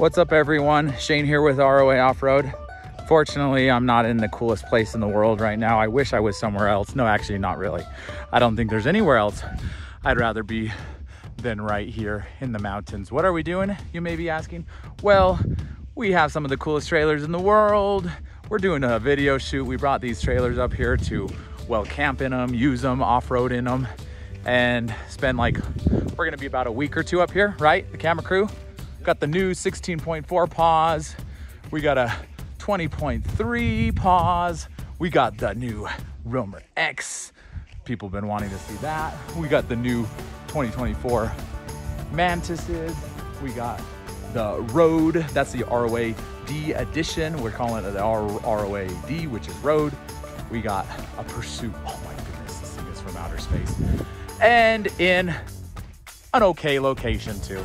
What's up everyone? Shane here with ROA Off-Road. Fortunately, I'm not in the coolest place in the world right now. I wish I was somewhere else. No, actually not really. I don't think there's anywhere else I'd rather be than right here in the mountains. What are we doing? You may be asking. Well, we have some of the coolest trailers in the world. We're doing a video shoot. We brought these trailers up here to, well, camp in them, use them, off-road in them, and spend like, we're gonna be about a week or two up here, right? The camera crew. Got the new 16.4 pause. We got a 20.3 pause. We got the new Roamer X. People have been wanting to see that. We got the new 2024 Mantises. We got the Road. That's the ROA D edition. We're calling it the R ROA D, which is Road. We got a Pursuit. Oh my goodness, this thing is from outer space. And in an okay location too.